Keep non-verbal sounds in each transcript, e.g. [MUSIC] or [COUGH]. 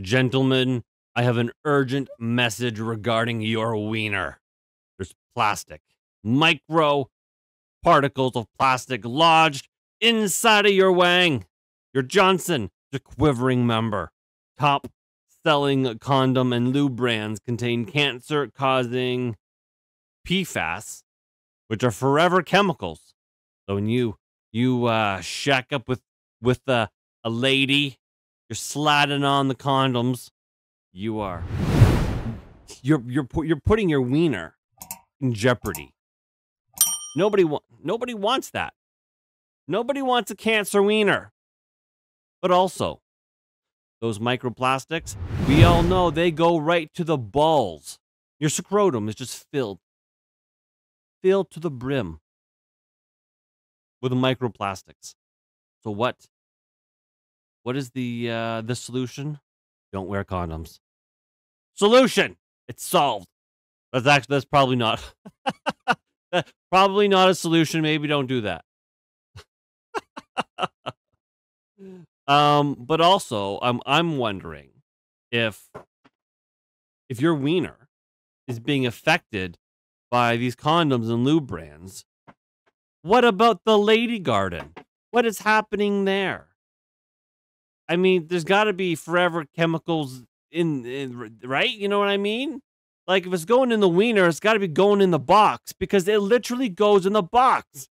Gentlemen, I have an urgent message regarding your wiener. There's plastic, micro particles of plastic lodged inside of your wang. Your Johnson, the quivering member. Top selling condom and lube brands contain cancer causing PFAS, which are forever chemicals. So when you you uh, shack up with with a, a lady, you're sliding on the condoms. You are you're you're pu- you're putting your wiener in jeopardy. Nobody wa- nobody wants that. Nobody wants a cancer wiener. But also, those microplastics, we all know they go right to the balls. Your scrotum is just filled, filled to the brim with microplastics. So what? What is the uh, the solution? Don't wear condoms. Solution. It's solved. That's actually that's probably not [LAUGHS] probably not a solution. Maybe don't do that. [LAUGHS] um, but also, I'm I'm wondering if if your wiener is being affected by these condoms and lube brands, what about the lady garden? What is happening there? I mean, there's got to be forever chemicals in, in, right? You know what I mean? Like if it's going in the wiener, it's got to be going in the box because it literally goes in the box.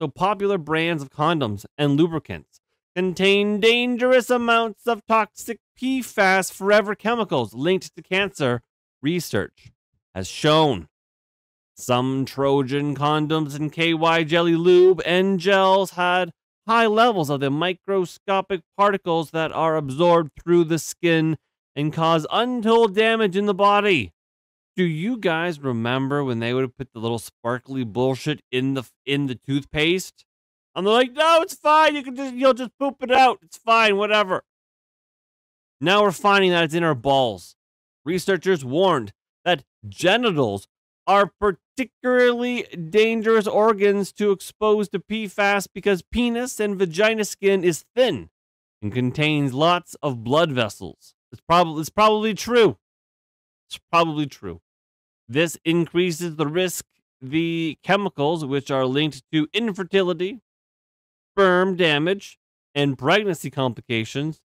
So popular brands of condoms and lubricants contain dangerous amounts of toxic PFAS forever chemicals linked to cancer. Research has shown some Trojan condoms and KY jelly lube and gels had high levels of the microscopic particles that are absorbed through the skin and cause untold damage in the body. Do you guys remember when they would put the little sparkly bullshit in the in the toothpaste? And they're like, "No, it's fine. You can just you'll just poop it out. It's fine, whatever." Now we're finding that it's in our balls. Researchers warned that genitals are particularly dangerous organs to expose to PFAS because penis and vagina skin is thin and contains lots of blood vessels. It's probably it's probably true. It's probably true. This increases the risk the chemicals which are linked to infertility, sperm damage, and pregnancy complications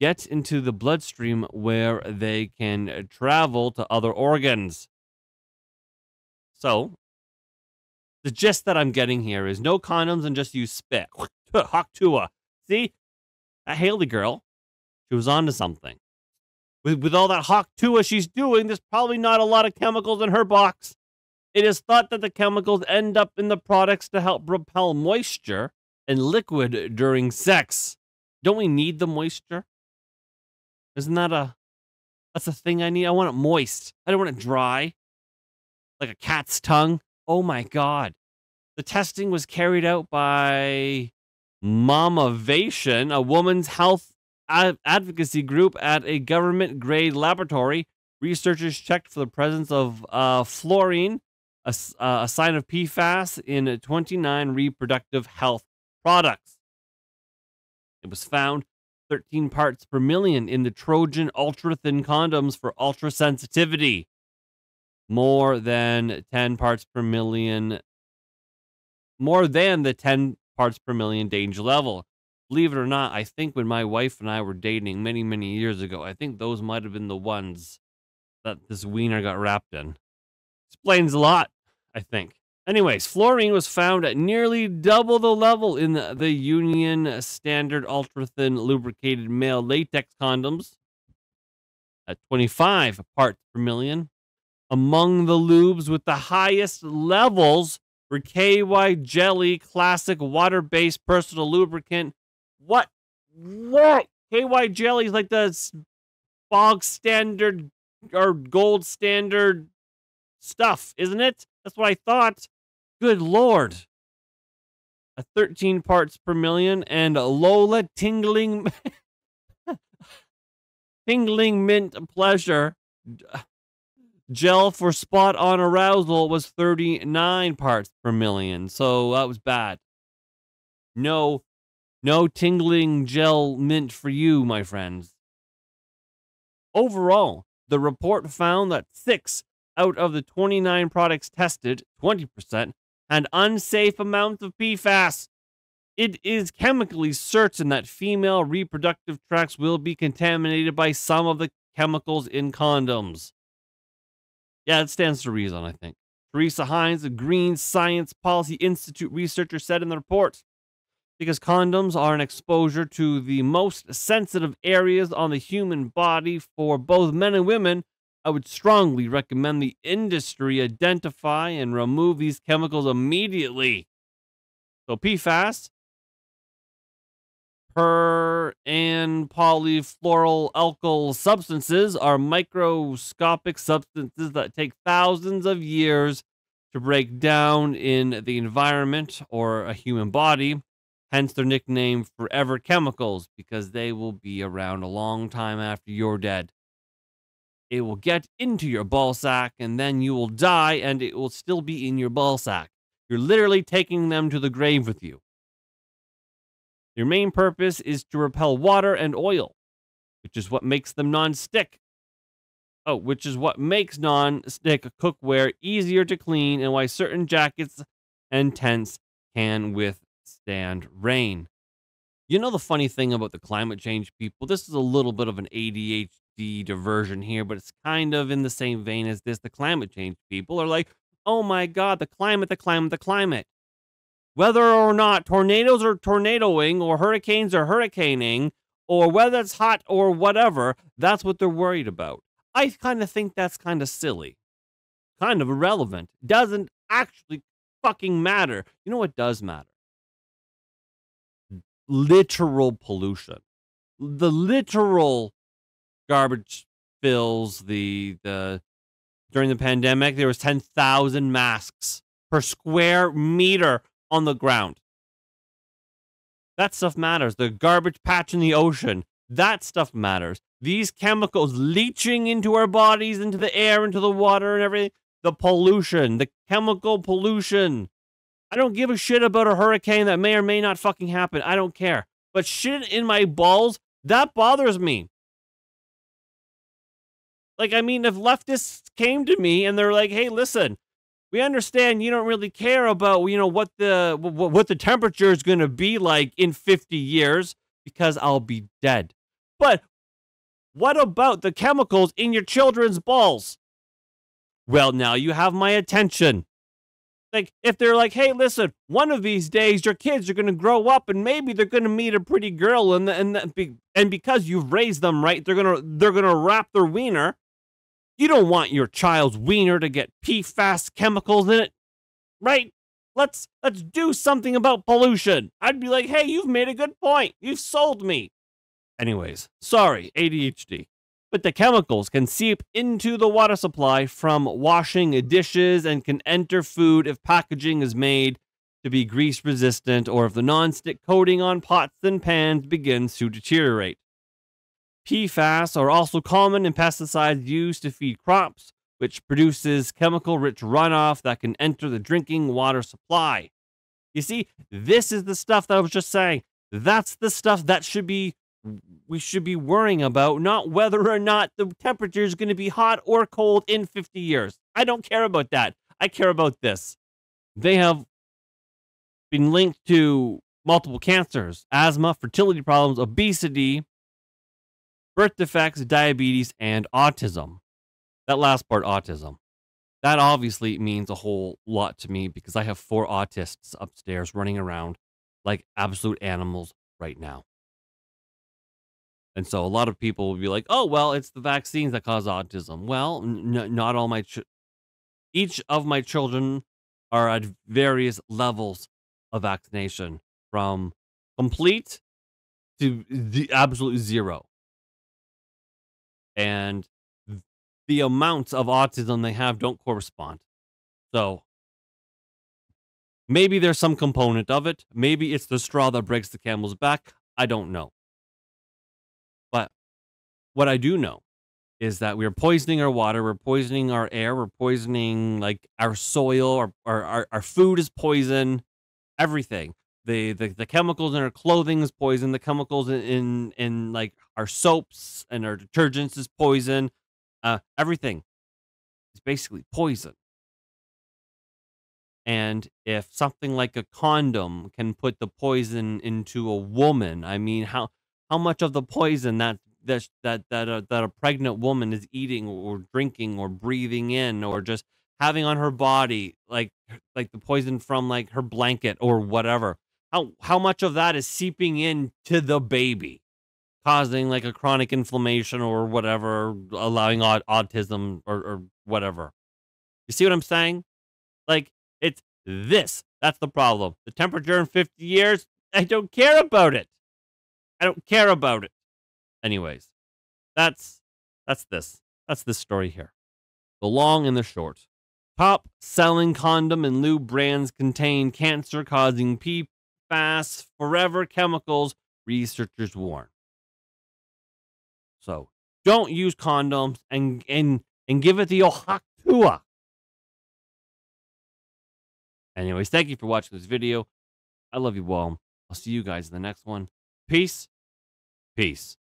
get into the bloodstream where they can travel to other organs. So, the gist that I'm getting here is no condoms and just use spit. [LAUGHS] Hawk Tuah. See? That Haley girl, she was onto something. With, with all that Hawk Tuah she's doing, there's probably not a lot of chemicals in her box. It is thought that the chemicals end up in the products to help repel moisture and liquid during sex. Don't we need the moisture? Isn't that a that's a thing I need? I want it moist. I don't want it dry. Like a cat's tongue. Oh my god. The testing was carried out by Mamavation, a woman's health ad- advocacy group at a government grade laboratory. Researchers checked for the presence of uh, fluorine, a, uh, a sign of PFAS, in 29 reproductive health products. It was found 13 parts per million in the Trojan ultra thin condoms for ultra sensitivity, more than 10 parts per million, more than the 10 parts per million danger level. Believe it or not, I think when my wife and I were dating many, many years ago, I think those might have been the ones that this wiener got wrapped in. Explains a lot, I think. Anyways, fluorine was found at nearly double the level in the, the Union Standard ultra thin lubricated male latex condoms at 25 parts per million. Among the lubes with the highest levels were KY Jelly Classic water based personal lubricant. What? What? KY Jelly is like the bog standard or gold standard stuff, isn't it? That's what I thought. Good lord. A 13 parts per million and Lola tingling [LAUGHS] tingling mint pleasure gel for spot on arousal was 39 parts per million. So that was bad. No no tingling gel mint for you, my friends. Overall, the report found that six out of the 29 products tested, 20%, had unsafe amounts of PFAS. It is chemically certain that female reproductive tracts will be contaminated by some of the chemicals in condoms. Yeah, it stands to reason, I think. Teresa Hines, a Green Science Policy Institute researcher, said in the report because condoms are an exposure to the most sensitive areas on the human body for both men and women, I would strongly recommend the industry identify and remove these chemicals immediately. So PFAS, per and polyfluoroalkyl substances are microscopic substances that take thousands of years to break down in the environment or a human body. Hence their nickname forever chemicals because they will be around a long time after you're dead. It will get into your ball sack and then you will die and it will still be in your ball sack. You're literally taking them to the grave with you. Their main purpose is to repel water and oil, which is what makes them non-stick. Oh, which is what makes non-stick cookware easier to clean and why certain jackets and tents can withstand rain. You know the funny thing about the climate change people? This is a little bit of an ADHD diversion here, but it's kind of in the same vein as this. The climate change people are like, oh my God, the climate, the climate, the climate whether or not tornadoes are tornadoing or hurricanes are hurricaning or whether it's hot or whatever, that's what they're worried about. I kind of think that's kind of silly, kind of irrelevant. Doesn't actually fucking matter. You know what does matter? Literal pollution. The literal garbage fills the the during the pandemic there was 10,000 masks per square meter on the ground. That stuff matters. The garbage patch in the ocean, that stuff matters. These chemicals leaching into our bodies, into the air, into the water, and everything. The pollution, the chemical pollution. I don't give a shit about a hurricane that may or may not fucking happen. I don't care. But shit in my balls, that bothers me. Like, I mean, if leftists came to me and they're like, hey, listen, we understand you don't really care about you know what the what the temperature is going to be like in 50 years because I'll be dead. But what about the chemicals in your children's balls? Well, now you have my attention. Like if they're like, "Hey, listen, one of these days your kids are going to grow up and maybe they're going to meet a pretty girl and and and because you've raised them right, they're going to they're going to wrap their wiener you don't want your child's wiener to get PFAS chemicals in it, right? Let's let's do something about pollution. I'd be like, "Hey, you've made a good point. You've sold me." Anyways, sorry, ADHD. But the chemicals can seep into the water supply from washing dishes and can enter food if packaging is made to be grease resistant or if the non-stick coating on pots and pans begins to deteriorate. PFAS are also common in pesticides used to feed crops, which produces chemical rich runoff that can enter the drinking water supply. You see, this is the stuff that I was just saying. That's the stuff that should be we should be worrying about, not whether or not the temperature is going to be hot or cold in 50 years. I don't care about that. I care about this. They have been linked to multiple cancers, asthma, fertility problems, obesity, birth defects, diabetes, and autism. That last part, autism. That obviously means a whole lot to me because I have four autists upstairs running around like absolute animals right now. And so a lot of people will be like, "Oh, well, it's the vaccines that cause autism." Well, not all my ch- each of my children are at various levels of vaccination from complete to the absolute zero and the amounts of autism they have don't correspond. So maybe there's some component of it. Maybe it's the straw that breaks the camel's back. I don't know. But what I do know is that we're poisoning our water, we're poisoning our air, we're poisoning like our soil, our, our, our, our food is poison, everything. The, the the chemicals in our clothing is poison. The chemicals in, in in like our soaps and our detergents is poison. Uh, everything is basically poison. And if something like a condom can put the poison into a woman, I mean, how how much of the poison that that that that a, that a pregnant woman is eating or drinking or breathing in or just having on her body, like like the poison from like her blanket or whatever, how how much of that is seeping into the baby, causing like a chronic inflammation or whatever, allowing aut- autism or, or whatever. You see what I'm saying? Like it's this. That's the problem. The temperature in 50 years, I don't care about it. I don't care about it. Anyways, that's that's this. That's this story here. The long and the short. Top selling condom and lube brands contain cancer causing PFAS forever chemicals, researchers warn. So don't use condoms and and and give it the Ohaktua. Anyways, thank you for watching this video. I love you all. I'll see you guys in the next one. Peace. Peace.